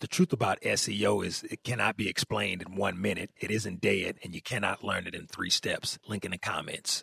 The truth about SEO is it cannot be explained in one minute. It isn't dead, and you cannot learn it in three steps. Link in the comments.